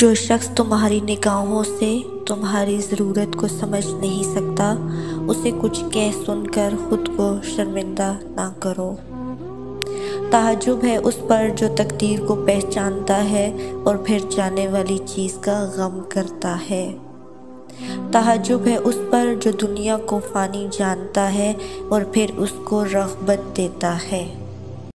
जो शख्स तुम्हारी निगाहों से तुम्हारी ज़रूरत को समझ नहीं सकता, उसे कुछ कह सुनकर खुद को शर्मिंदा ना करो। ताजुब है उस पर जो तकदीर को पहचानता है और फिर जाने वाली चीज़ का गम करता है। ताजुब है उस पर जो दुनिया को फ़ानी जानता है और फिर उसको रगबत देता है।